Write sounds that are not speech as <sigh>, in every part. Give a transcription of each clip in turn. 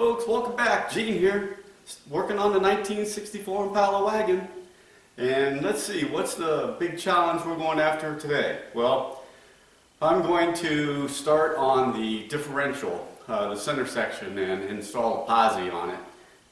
folks, welcome back. Gene here, working on the 1964 Impala wagon. And let's see, what's the big challenge we're going after today? Well, I'm going to start on the differential, uh, the center section, and install a posi on it.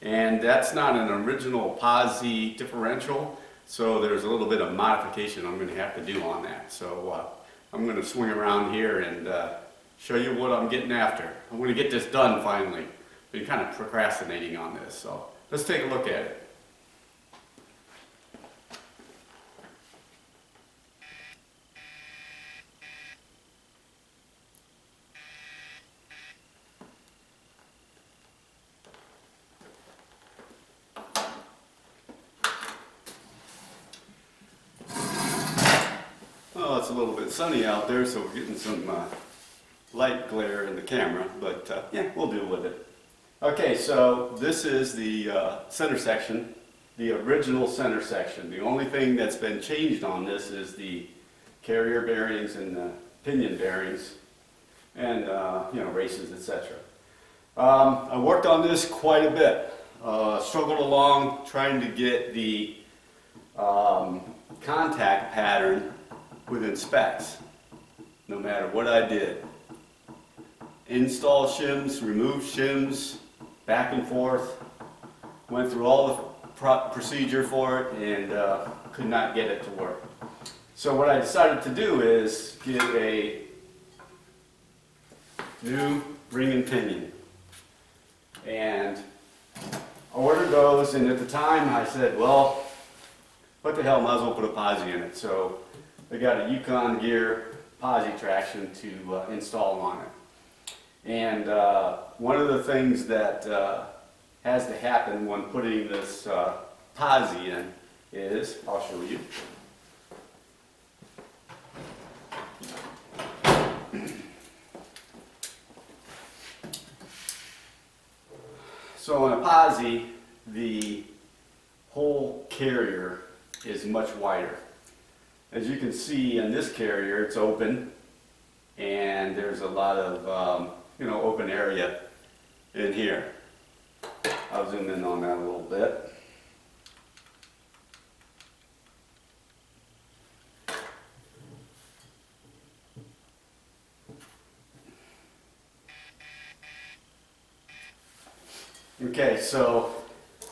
And that's not an original posi differential, so there's a little bit of modification I'm going to have to do on that. So uh, I'm going to swing around here and uh, show you what I'm getting after. I'm going to get this done finally. Been kind of procrastinating on this, so let's take a look at it. Well, it's a little bit sunny out there, so we're getting some uh, light glare in the camera, but uh, yeah, we'll deal with it. Okay, so this is the uh, center section, the original center section. The only thing that's been changed on this is the carrier bearings and the pinion bearings and, uh, you know, races, etc. Um, I worked on this quite a bit. Uh, struggled along trying to get the um, contact pattern within specs, no matter what I did install shims, remove shims, back and forth. Went through all the pro procedure for it and uh, could not get it to work. So what I decided to do is get a new ring and pinion. And I ordered those and at the time I said, well, what the hell, might as well put a posi in it. So I got a Yukon Gear posi traction to uh, install on it. And uh, one of the things that uh, has to happen when putting this uh, posi in is, I'll show you. So in a posi, the whole carrier is much wider. As you can see in this carrier, it's open and there's a lot of um, you know, open area in here. I'll zoom in on that a little bit. Okay, so,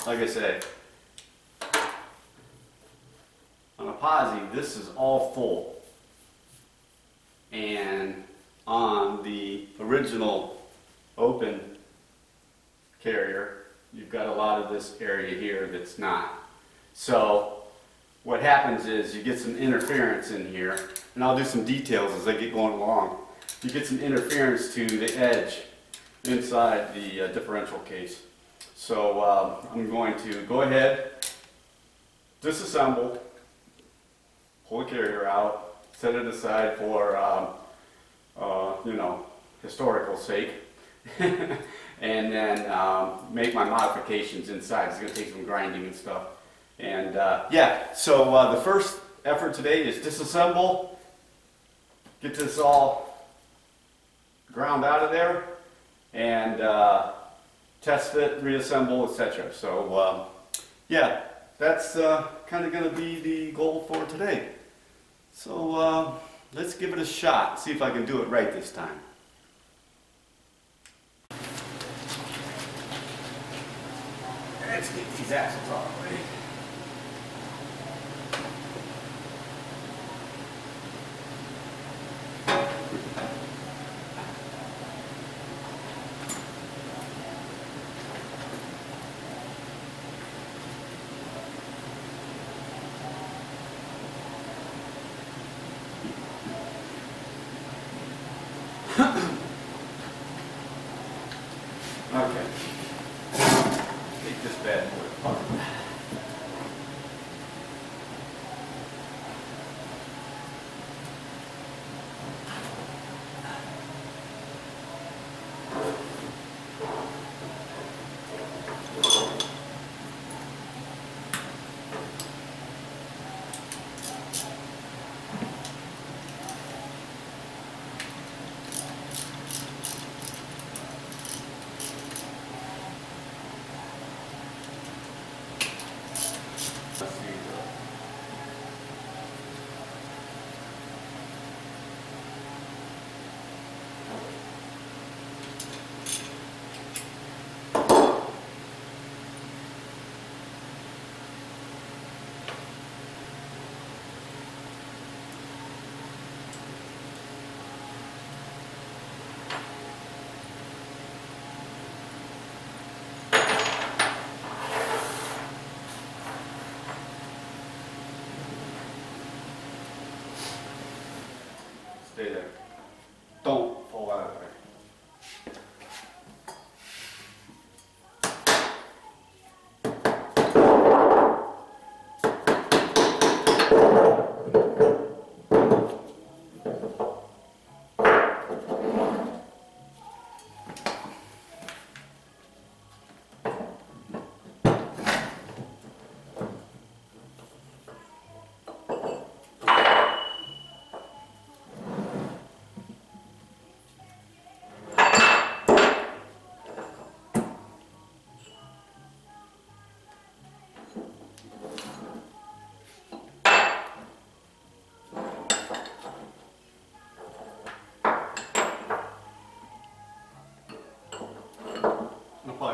like I said, on a posi, this is all full. And on the original open carrier, you've got a lot of this area here that's not. So what happens is you get some interference in here, and I'll do some details as I get going along. You get some interference to the edge inside the uh, differential case. So um, I'm going to go ahead, disassemble, pull the carrier out, set it aside for um, uh, you know, historical sake. <laughs> and then um, make my modifications inside. It's going to take some grinding and stuff. And uh, yeah, so uh, the first effort today is disassemble, get this all ground out of there, and uh, test fit, reassemble, etc. So um, yeah, that's uh, kind of going to be the goal for today. So uh, let's give it a shot, see if I can do it right this time. Let's get these axles off, ready? Take this bad boy apart.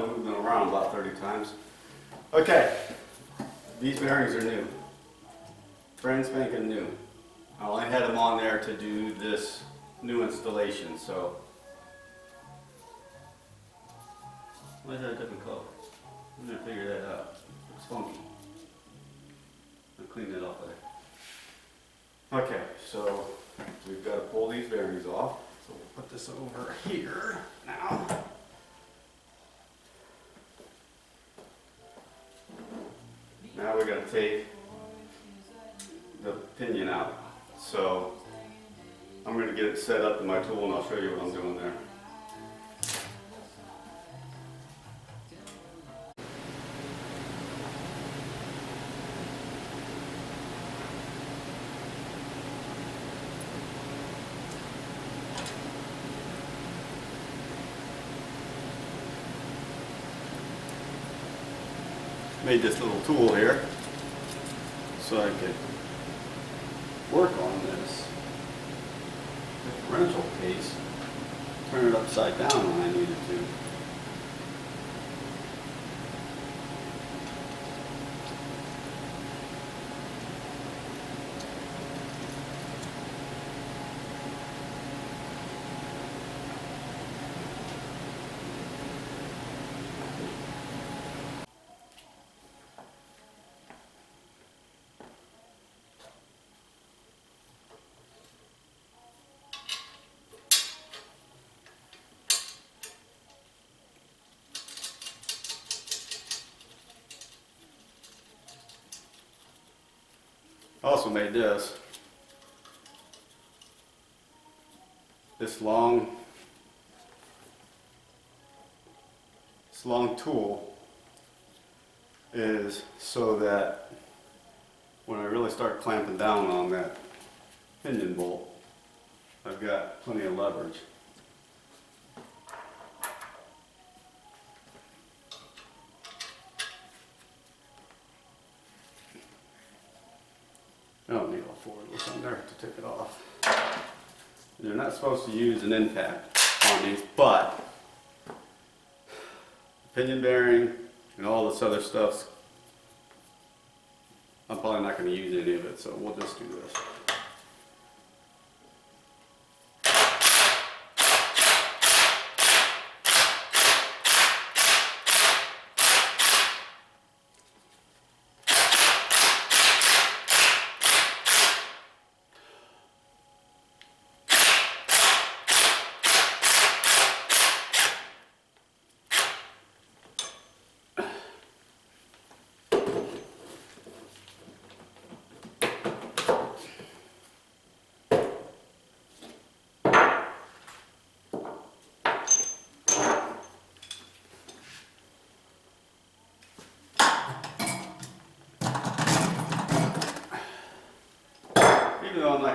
Probably move them around about 30 times. Okay, these bearings are new. Friends spanking new. I only had them on there to do this new installation, so. Why is that a different color? I'm gonna figure that out. It's funky. I'll clean that off there. Okay, so we've got to pull these bearings off. So we'll put this over here now. Now we're gonna take the pinion out. So I'm gonna get it set up in my tool and I'll show you what I'm doing there. Made this little tool here so I could work on this differential case, turn it upside down when I needed to. Also made this. This long, this long tool is so that when I really start clamping down on that pinion bolt, I've got plenty of leverage. I don't need all four of those on there to take it off. You're not supposed to use an impact on these, but pinion bearing and all this other stuff's, I'm probably not gonna use any of it, so we'll just do this.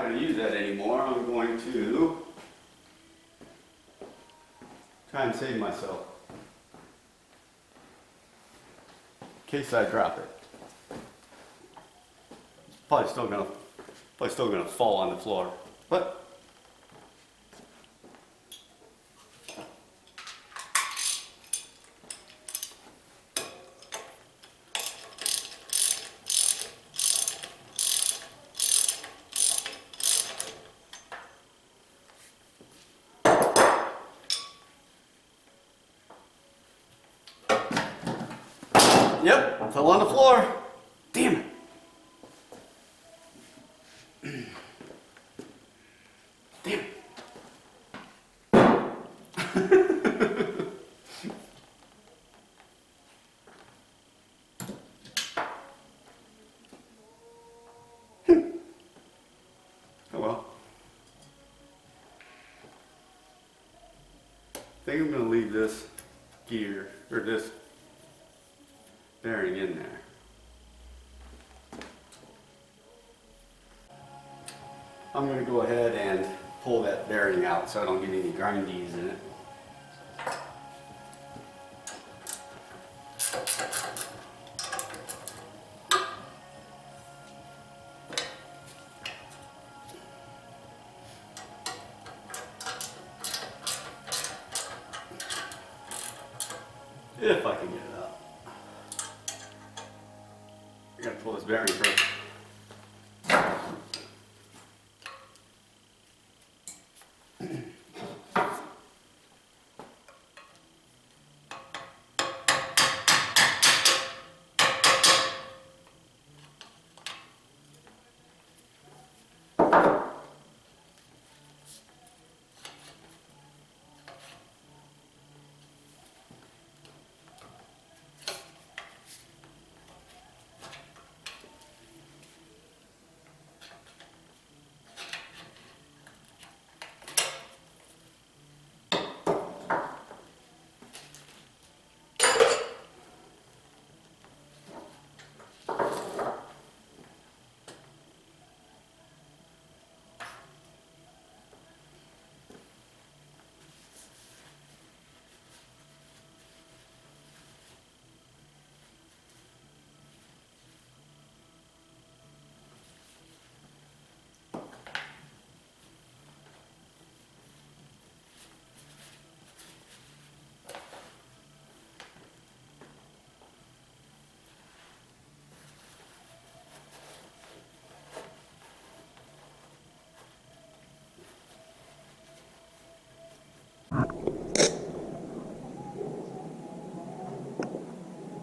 Not gonna use that anymore, I'm going to try and save myself. In case I drop it. Probably still gonna, probably still gonna fall on the floor, but Yep, fell on the floor. Damn it. Damn. oh well. I think I'm going to leave this gear, or this bearing in there. I'm going to go ahead and pull that bearing out so I don't get any grindies in it.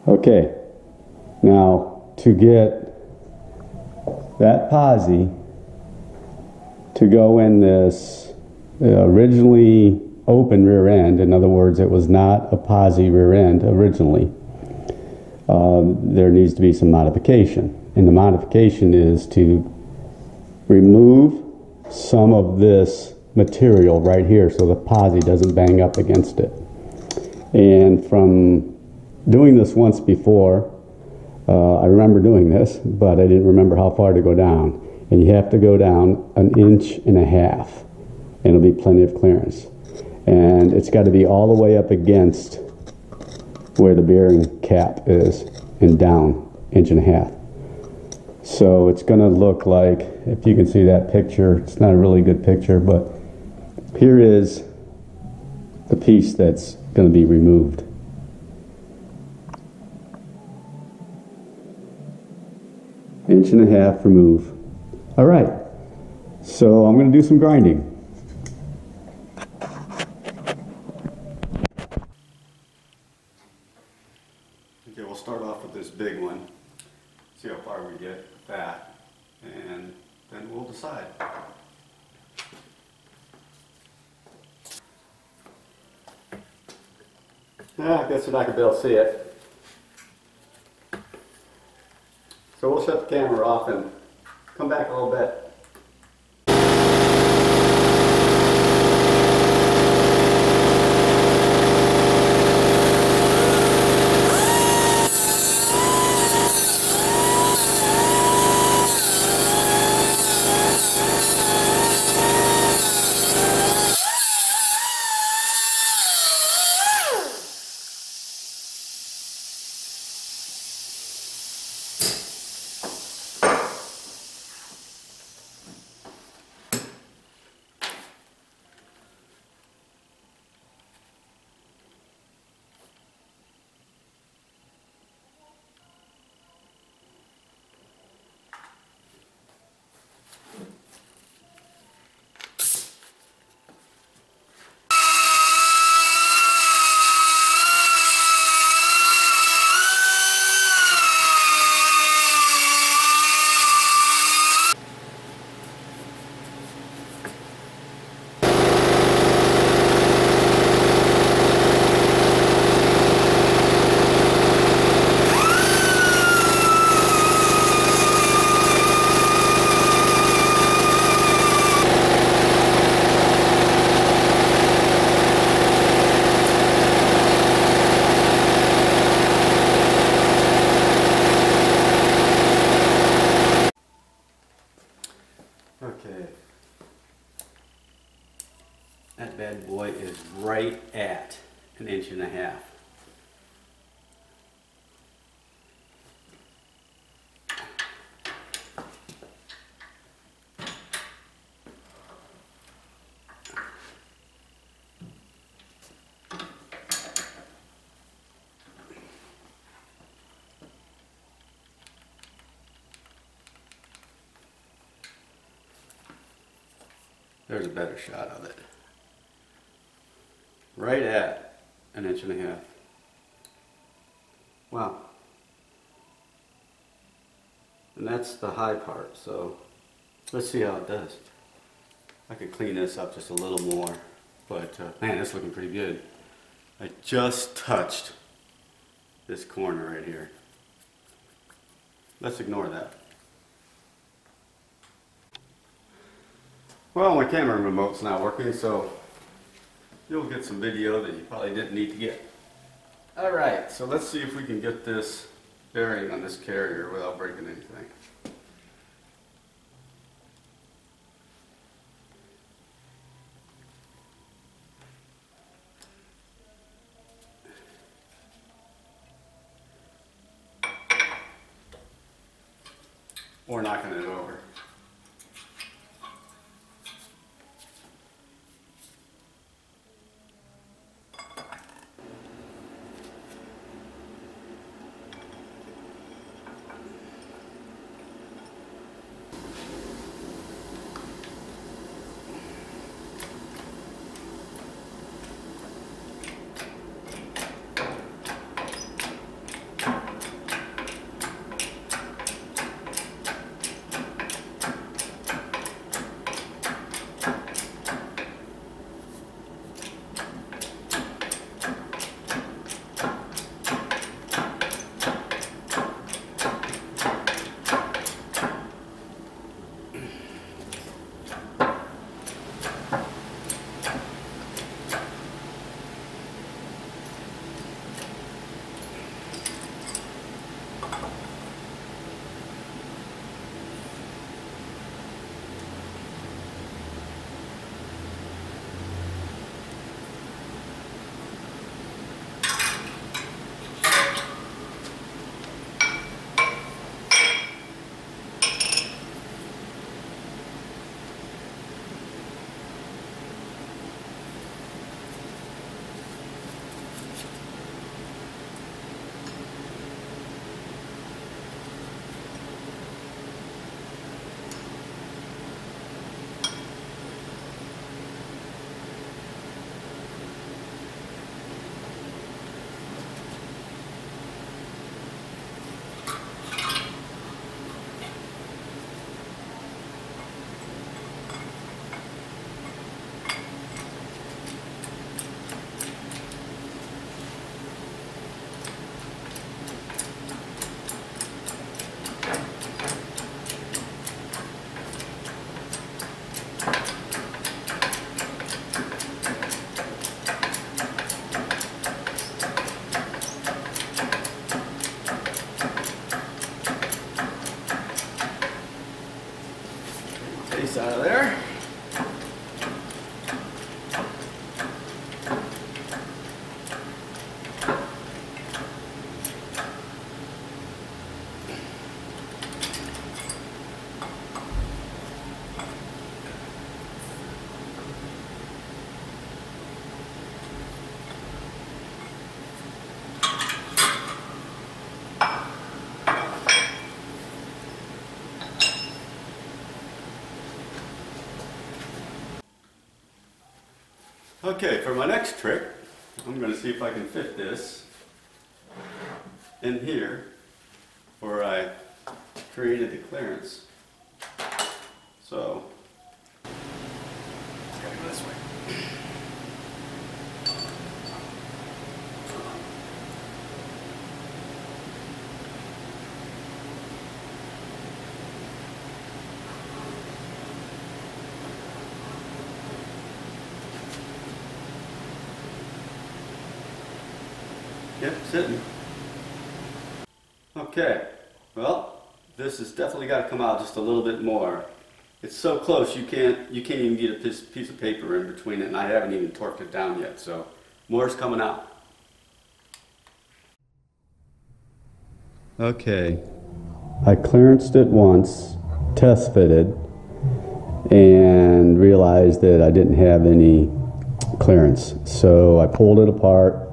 Okay, now to get that posi to go in this uh, originally open rear end, in other words, it was not a posi rear end originally, um, there needs to be some modification. And the modification is to remove some of this material right here so the posi doesn't bang up against it. And from doing this once before. Uh, I remember doing this, but I didn't remember how far to go down. And you have to go down an inch and a half, and it'll be plenty of clearance. And it's got to be all the way up against where the bearing cap is and down inch and a half. So it's going to look like, if you can see that picture, it's not a really good picture, but here is the piece that's going to be removed. Inch and a half remove. All right, so I'm going to do some grinding. Okay, we'll start off with this big one, see how far we get that, and then we'll decide. Yeah, I guess we're not to be able to see it. There's a better shot of it. Right at an inch and a half. Wow. And that's the high part, so let's see how it does. I could clean this up just a little more, but uh, man, it's looking pretty good. I just touched this corner right here. Let's ignore that. Well, my camera remote's not working, so you'll get some video that you probably didn't need to get. All right, so let's see if we can get this bearing on this carrier without breaking anything. Or knocking it Face out of there. Okay, for my next trick, I'm going to see if I can fit this in here where I created the clearance. So, gotta go this way. Yep, sitting. Okay, well, this has definitely got to come out just a little bit more. It's so close, you can't, you can't even get a piece, piece of paper in between it, and I haven't even torqued it down yet, so more's coming out. Okay. I clearanced it once, test fitted, and realized that I didn't have any clearance. So I pulled it apart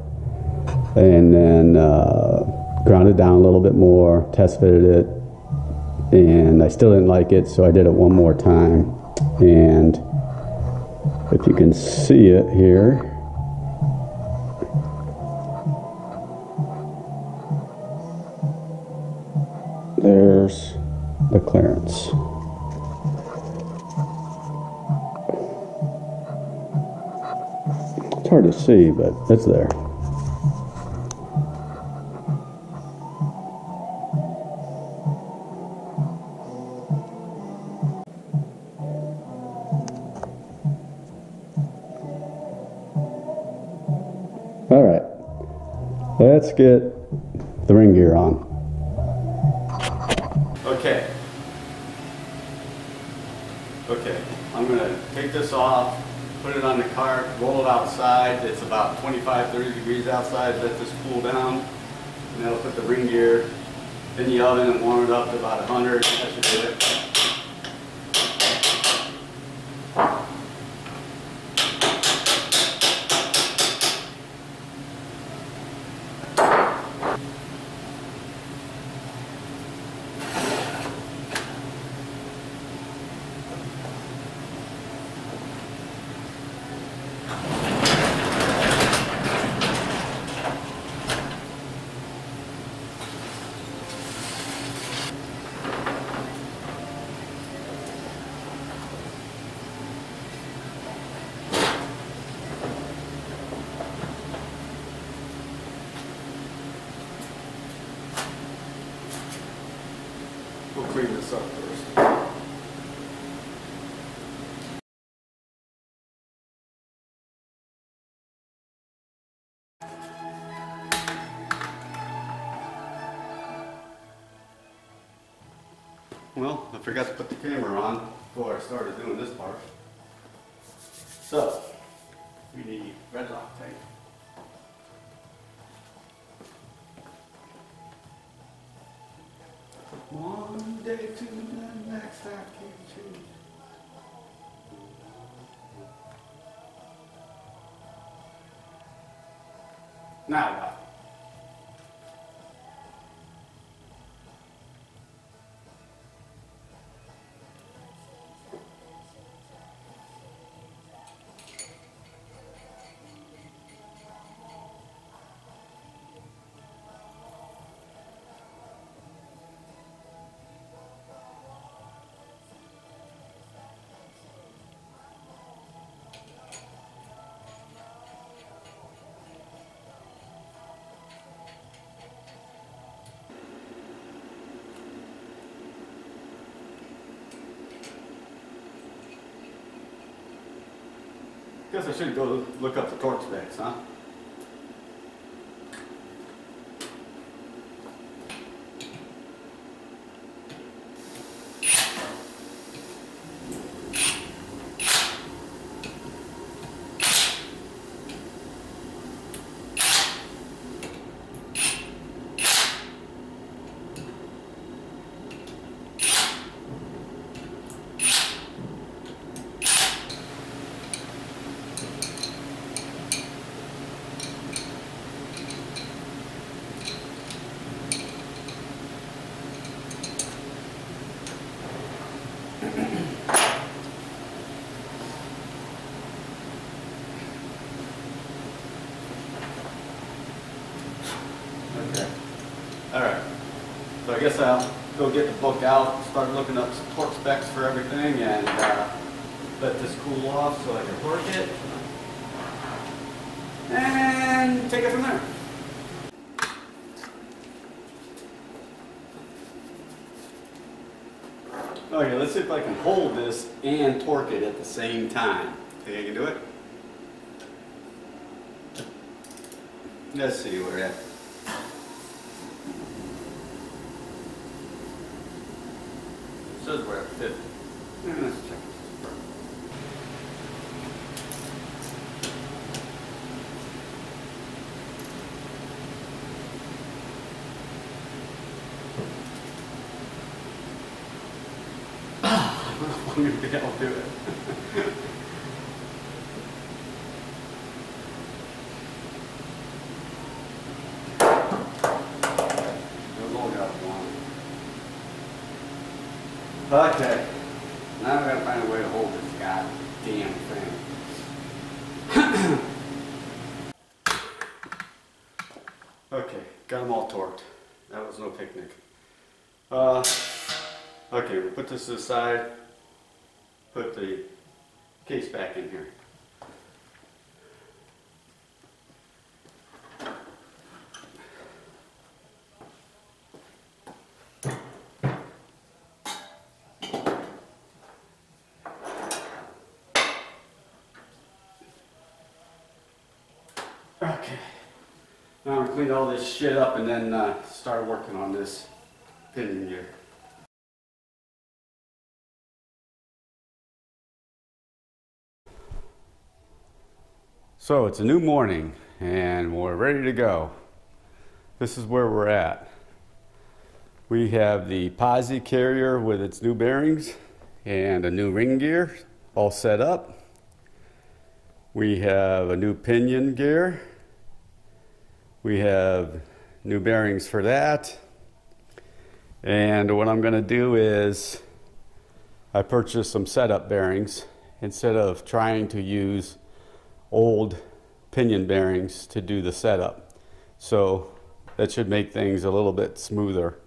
and then uh, ground it down a little bit more, test fitted it, and I still didn't like it, so I did it one more time. And if you can see it here, there's the clearance. It's hard to see, but it's there. Get the ring gear on. Okay. Okay, I'm gonna take this off, put it on the cart, roll it outside. It's about 25, 30 degrees outside, let this cool down. And then I'll put the ring gear in the oven and warm it up to about 100. That should do it. Well, I forgot to put the camera on before I started doing this part. So, we need red Loctite. One day to the next, I can't choose. Now Guess I should go look up the torque specs, huh? Okay. All right. So I guess I'll go get the book out, start looking up some torque specs for everything, and uh, let this cool off so I can torque it. And take it from there. Okay, let's see if I can hold this and torque it at the same time. Think I can do it? Let's see where we're Says we're at 50. Eh, Let's check. I'm be able to do it. We've only got one. Okay, now we gotta find a way to hold this goddamn thing. <coughs> Okay, got them all torqued. That was no picnic. Uh, okay, we'll put this aside the case back in here. Okay. Now I'm gonna clean all this shit up and then uh, start working on this pinion gear. So it's a new morning and we're ready to go. This is where we're at. We have the Posi carrier with its new bearings and a new ring gear all set up. We have a new pinion gear. We have new bearings for that. And what I'm going to do is I purchased some setup bearings instead of trying to use old pinion bearings to do the setup. So that should make things a little bit smoother.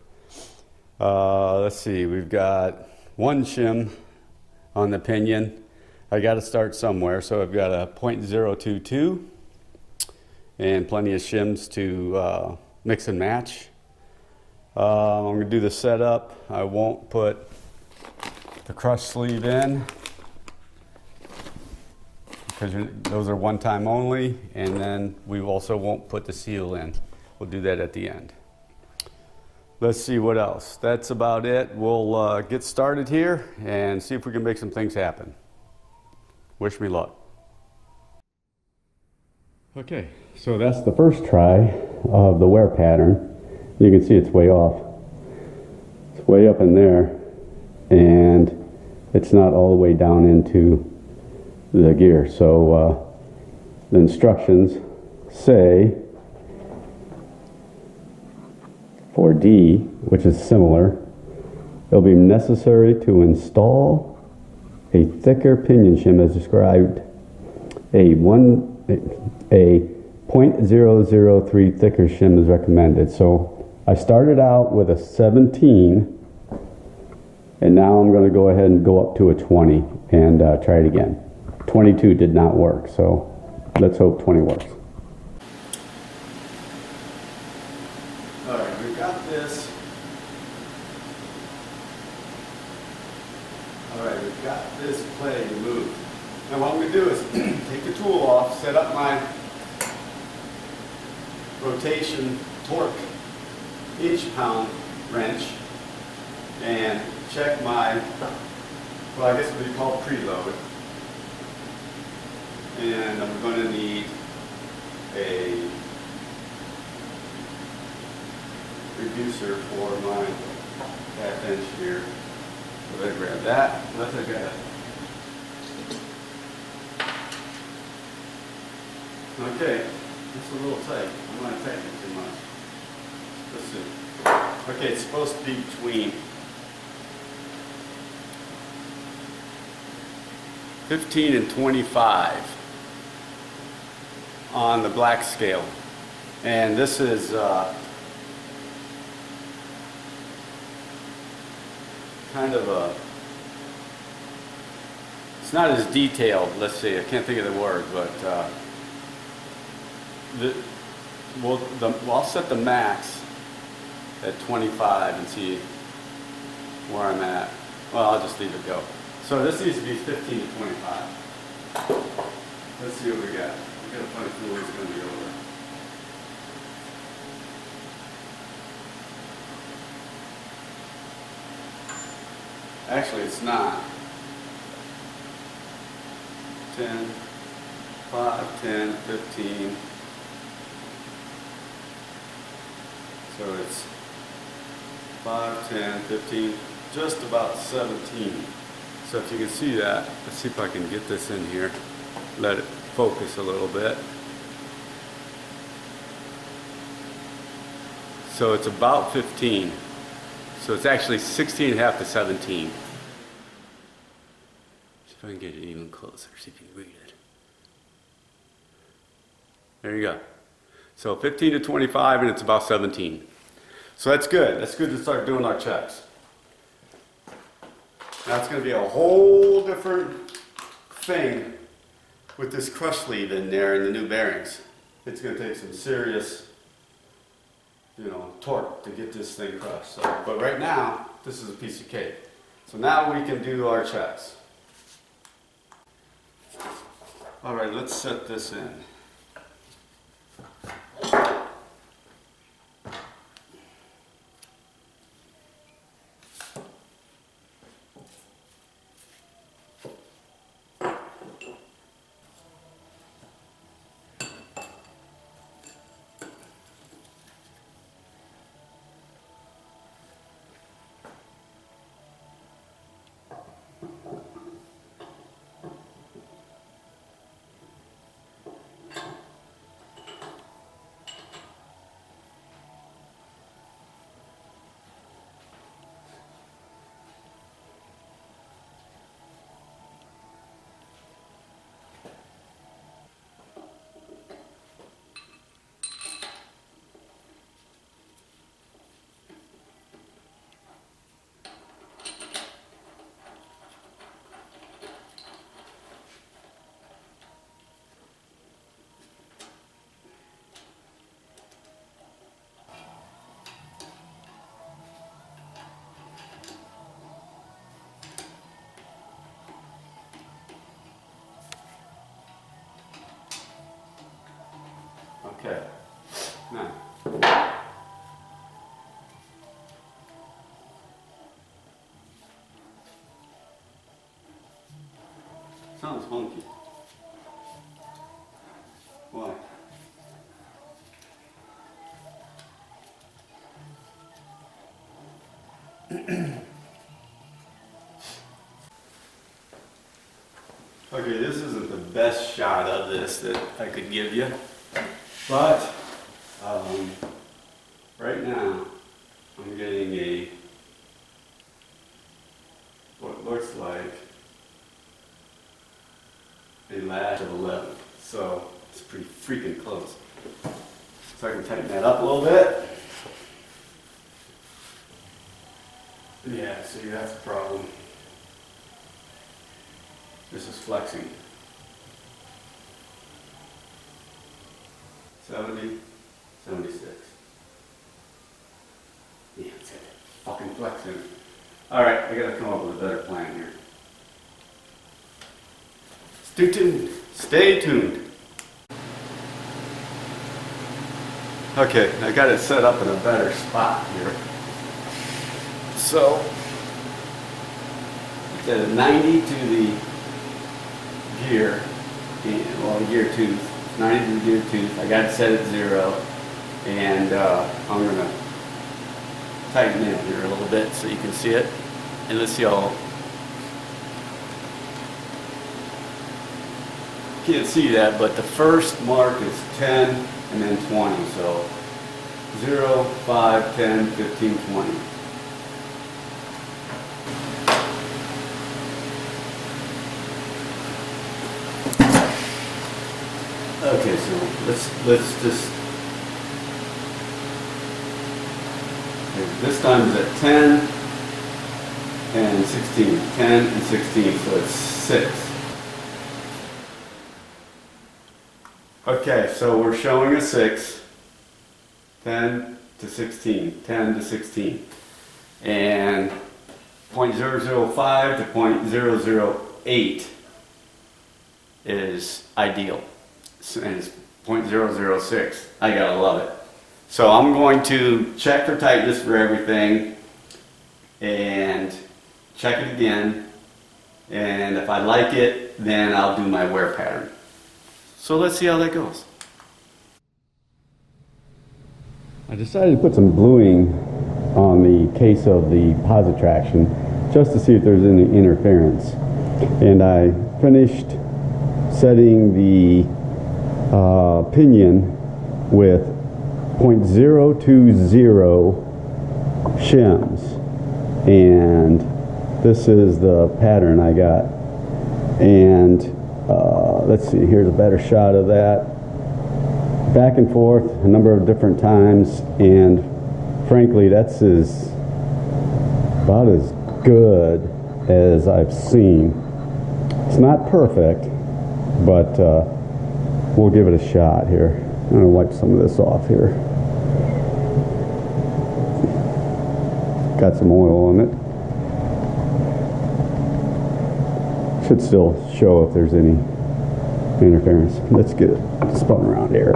Uh, let's see, we've got one shim on the pinion. I got to start somewhere, so I've got a .022 and plenty of shims to uh, mix and match. Uh, I'm going to do the setup. I won't put the crush sleeve in because those are one time only, and then we also won't put the seal in. We'll do that at the end. Let's see what else. That's about it. We'll uh, get started here and see if we can make some things happen. Wish me luck. Okay, so that's the first try of the wear pattern. You can see it's way off. It's way up in there, and it's not all the way down into the gear. So uh, the instructions say for D, which is similar, it'll be necessary to install a thicker pinion shim as described. A one a 0.003 thicker shim is recommended. So I started out with a 17 and now I'm going to go ahead and go up to a 20 and uh, try it again. 22 did not work, so let's hope 20 works. All right, we've got this. All right, we've got this play moved. Now what I'm going to do is take the tool off, set up my rotation torque inch pound wrench, and check my, well I guess it would be called preload. And I'm going to need a reducer for my half inch here. So I grab that, let's look at it. Okay, it's a little tight. I'm not tightening it too much. Let's see. Okay, it's supposed to be between 15 and 25 on the black scale. And this is uh, kind of a, it's not as detailed, let's see, I can't think of the word, but uh, the, the, well, I'll set the max at 25 and see where I'm at. Well, I'll just leave it go. So this needs to be 15 to 25. Let's see what we got. We got a funny feeling it's going to be over. Actually, it's not. 10, 5, 10, 15. So it's 5, 10, 15, just about 17. So if you can see that, let's see if I can get this in here. Let it focus a little bit. So it's about 15. So it's actually 16 and a half to 17. See if I can get it even closer, see if you can read it. There you go. So 15 to 25 and it's about 17. So that's good. That's good to start doing our checks. It's going to be a whole different thing with this crush sleeve in there and the new bearings. It's going to take some serious, you know, torque to get this thing crushed. So, but right now, this is a piece of cake. So now we can do our checks. All right, let's set this in. Okay. Now. Sounds funky. Why? okay, this isn't the best shot of this that I could give you. But um, right now, I'm getting a what looks like a lash of 11. So it's pretty freaking close. So I can tighten that up a little bit. Yeah, see that's a problem. This is flexing. 70, 76. Yeah, it's it. Fucking. Alright, I gotta come up with a better plan here. Stay tuned. Stay tuned. Okay, I got it set up in a better spot here. So, at a 90 to the gear, well, gear tooth. 90 to the gear tooth. I got it set at zero. And uh, I'm to tighten it here a little bit so you can see it. And let's see how can't see that, but the first mark is 10 and then 20. So 0, 5, 10, 15, 20. Okay, so let's let's just this time is at 10 and 16. 10 and 16, so it's 6. Okay, so we're showing a 6. 10 to 16. 10 to 16. And 0.005 to 0.008 is ideal and it's 0.006. I gotta love it. So I'm going to check for tightness for everything and check it again. And if I like it, then I'll do my wear pattern. So let's see how that goes. I decided to put some bluing on the case of the Positraction just to see if there's any interference. And I finished setting the uh, pinion with 0.020 shims. And this is the pattern I got. And uh, let's see here's a better shot of that. Back and forth a number of different times. And frankly that's as about as good as I've seen. It's not perfect but uh, we'll give it a shot here I'm going to wipe some of this off here got some oil on it should still show if there's any interference. Let's get it spun around here.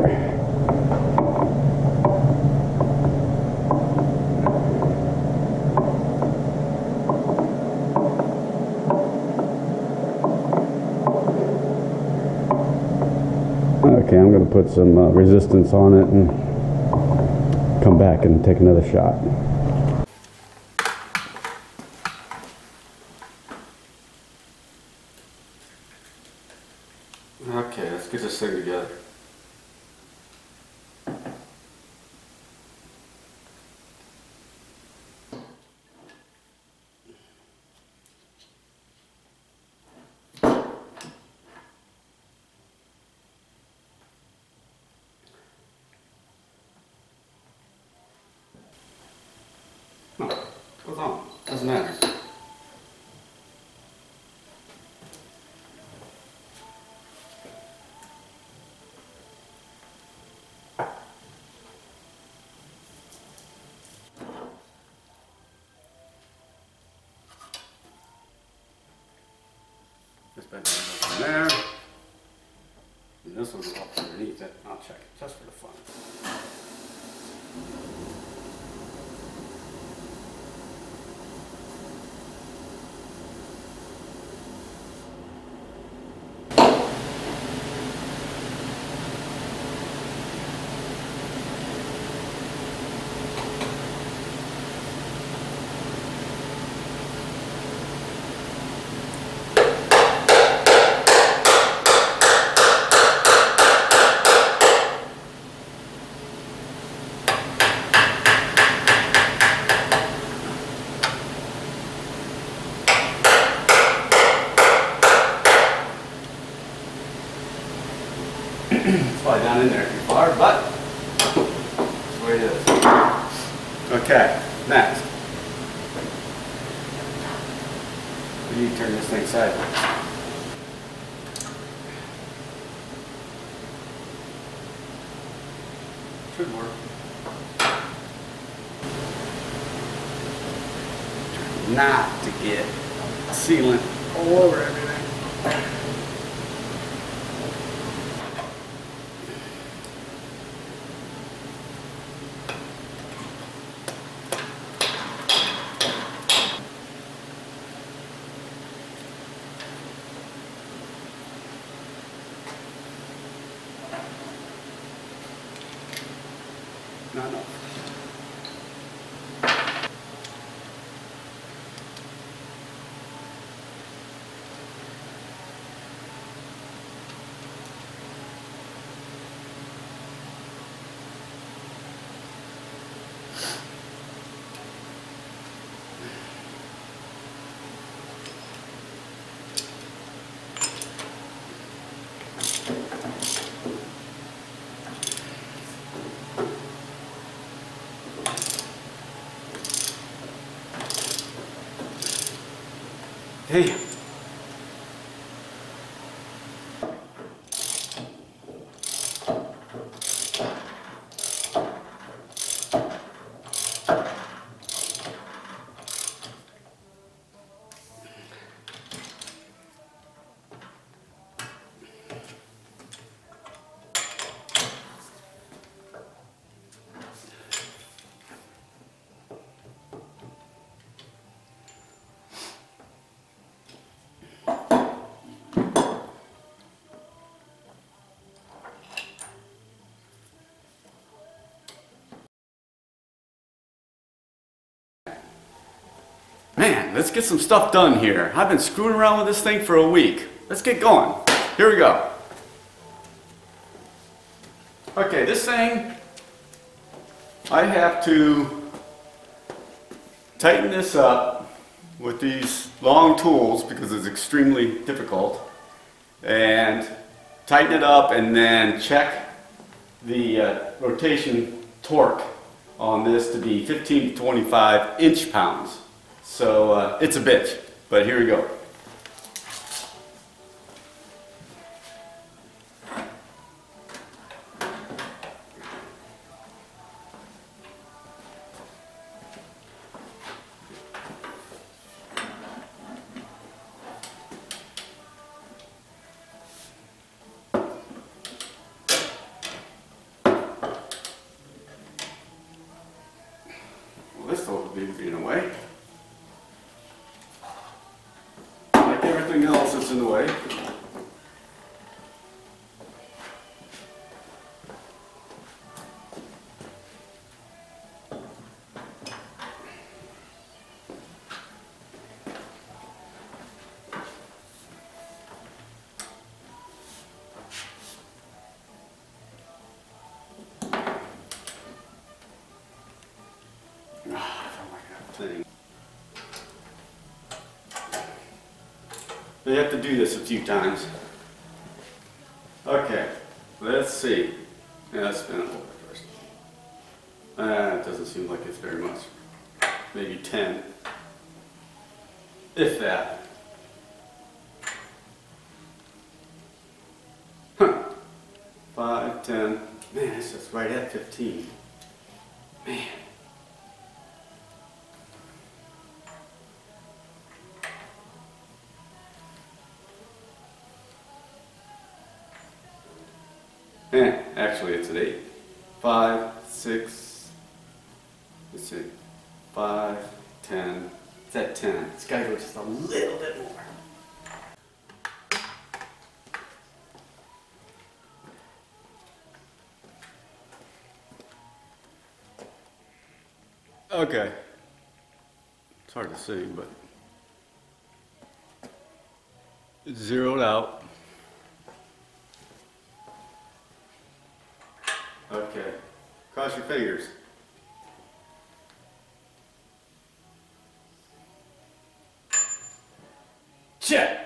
Okay, I'm going to some uh, resistance on it and come back and take another shot. Okay, let's get this thing together. No, goes on. Doesn't matter. This bed goes in there. And this one goes up underneath it. I'll check it just for the fun. Down in there too far, but that's the way it is. Okay, next. We need to turn this thing sideways. Should work. Not to get sealant all over everything. Not enough. Hey. Let's get some stuff done here. I've been screwing around with this thing for a week. Let's get going. Here we go. Okay, this thing, I have to tighten this up with these long tools because it's extremely difficult and tighten it up and then check the uh, rotation torque on this to be 15 to 25 inch pounds. So uh, it's a bitch, but here we go. They have to do this a few times. Okay, let's see. Yeah, let's spin it bit first. Uh, it doesn't seem like it's very much. Maybe 10. If that. Huh. 5, 10. Man, is right at 15. Man. Five, six, let's see, five, ten. It's at ten. It's gotta go just a little bit more. Okay. It's hard to see, but it's zeroed out. Okay. Your. Check.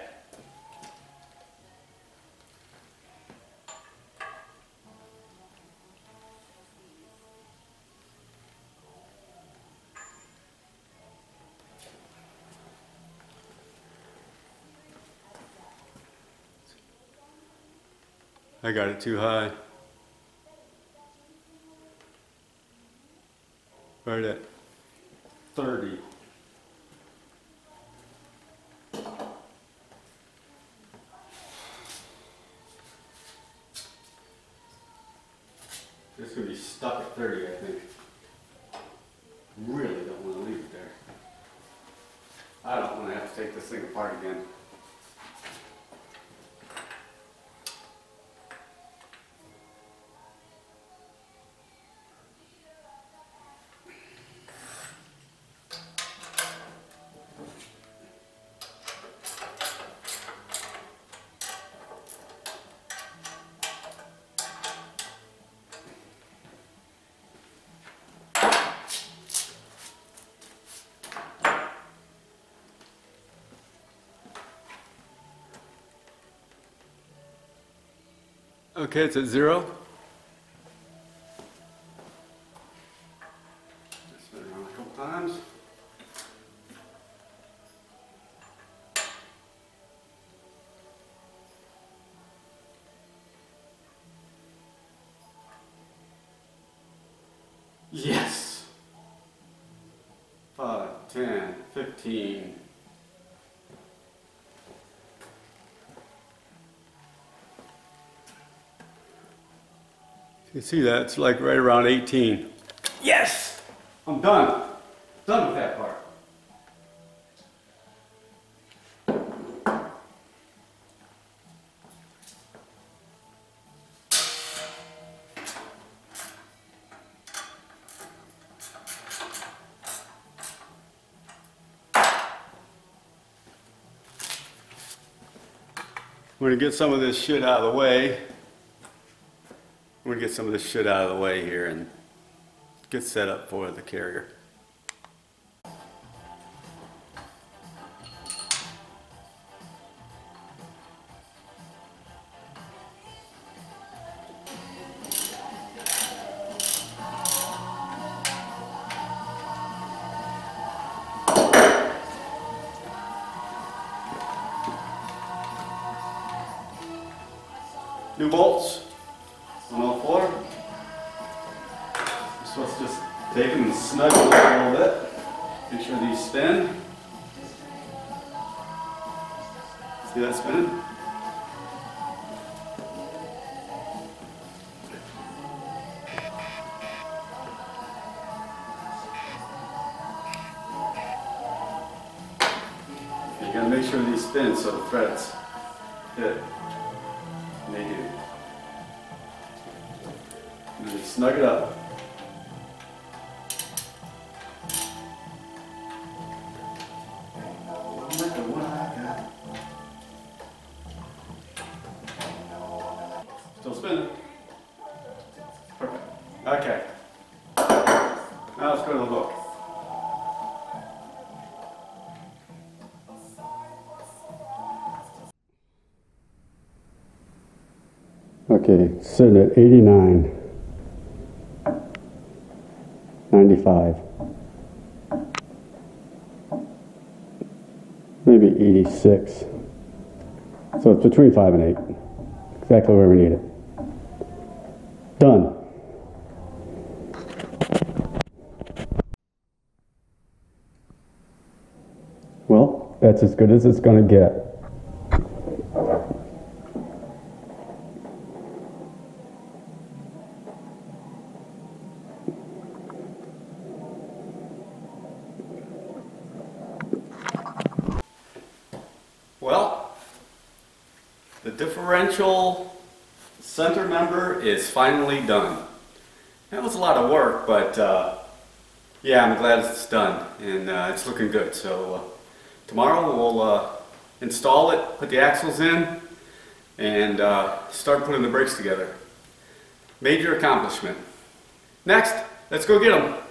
I got it too high. Right at 30. Okay, it's at zero. You can see that, it's like right around 18. Yes! I'm done. Done with that part. I'm gonna get some of this shit out of the way. Get some of this shit out of the way here and get set up for the carrier. Make sure these Okay, sitting at 89, 95, maybe 86. So it's between 5 and 8, exactly where we need it. Done. Well, that's as good as it's going to get. Well, the differential center member is finally done. That was a lot of work, but uh, yeah, I'm glad it's done and uh, it's looking good. So uh, tomorrow we'll uh, install it, put the axles in, and uh, start putting the brakes together. Major accomplishment. Next, let's go get them.